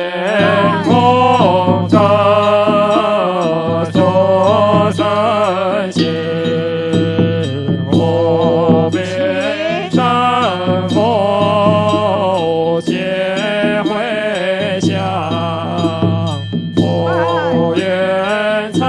天空高处众生心我山坡捡回乡我愿上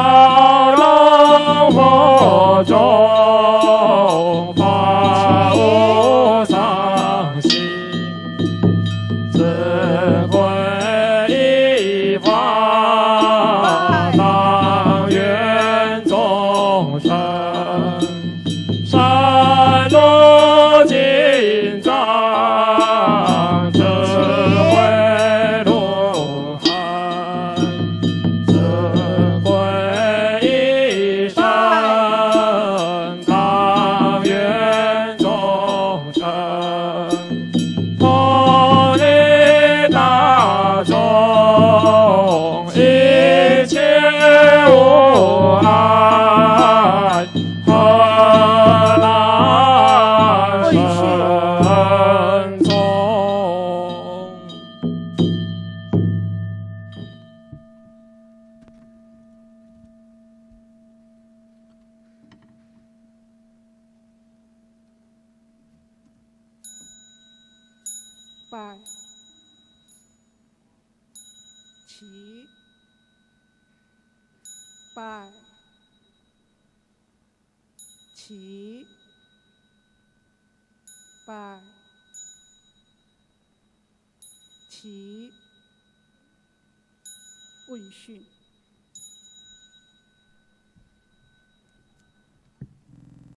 Ah. 百，七，百，七，百，七，问讯。